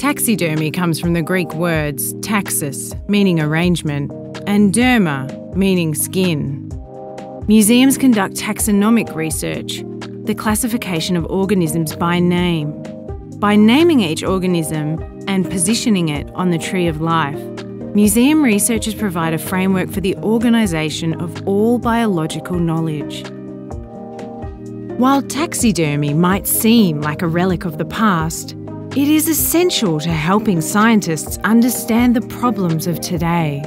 Taxidermy comes from the Greek words taxis, meaning arrangement, and derma, meaning skin. Museums conduct taxonomic research, the classification of organisms by name. By naming each organism and positioning it on the tree of life, museum researchers provide a framework for the organisation of all biological knowledge. While taxidermy might seem like a relic of the past, it is essential to helping scientists understand the problems of today.